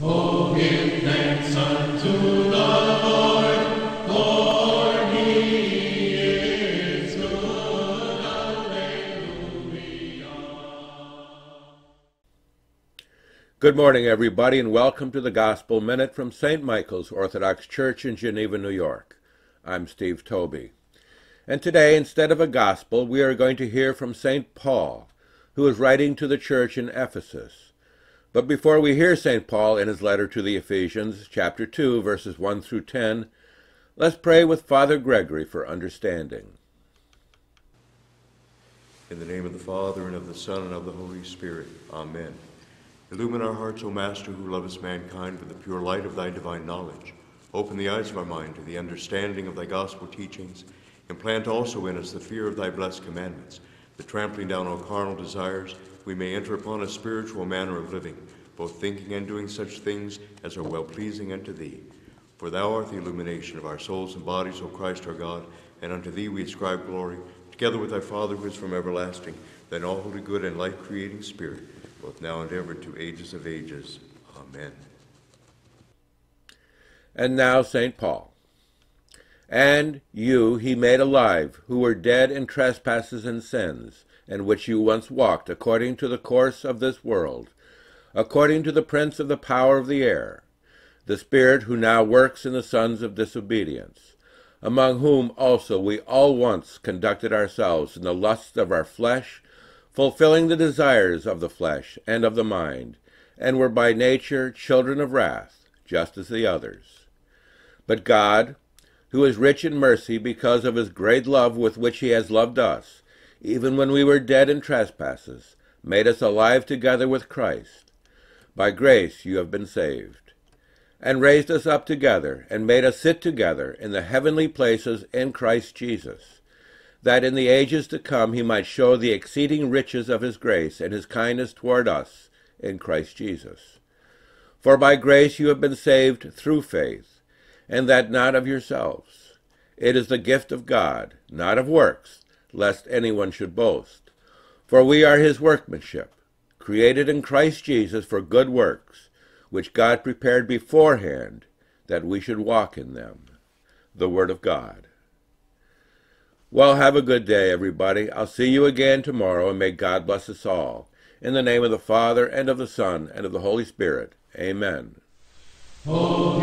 Good morning, everybody, and welcome to the Gospel Minute from St. Michael's Orthodox Church in Geneva, New York. I'm Steve Toby. And today, instead of a Gospel, we are going to hear from St. Paul, who is writing to the church in Ephesus. But before we hear St. Paul in his letter to the Ephesians, chapter 2, verses 1 through 10, let's pray with Father Gregory for understanding. In the name of the Father, and of the Son, and of the Holy Spirit. Amen. Illumine our hearts, O Master, who lovest mankind with the pure light of thy divine knowledge. Open the eyes of our mind to the understanding of thy gospel teachings. Implant also in us the fear of thy blessed commandments, that trampling down all carnal desires, we may enter upon a spiritual manner of living, both thinking and doing such things as are well pleasing unto thee. For thou art the illumination of our souls and bodies, O Christ our God, and unto thee we ascribe glory, together with thy Father who is from everlasting, thine all holy good and life creating Spirit, both now and ever to ages of ages. Amen. And now, St. Paul. And you he made alive, who were dead in trespasses and sins, in which you once walked, according to the course of this world, according to the prince of the power of the air, the Spirit who now works in the sons of disobedience, among whom also we all once conducted ourselves in the lusts of our flesh, fulfilling the desires of the flesh and of the mind, and were by nature children of wrath, just as the others. But God, who is rich in mercy because of his great love with which he has loved us, even when we were dead in trespasses, made us alive together with Christ. By grace you have been saved, and raised us up together, and made us sit together in the heavenly places in Christ Jesus, that in the ages to come he might show the exceeding riches of his grace and his kindness toward us in Christ Jesus. For by grace you have been saved through faith and that not of yourselves. It is the gift of God, not of works, lest anyone should boast. For we are his workmanship, created in Christ Jesus for good works, which God prepared beforehand that we should walk in them. The Word of God. Well, have a good day, everybody. I'll see you again tomorrow, and may God bless us all. In the name of the Father, and of the Son, and of the Holy Spirit. Amen. Oh,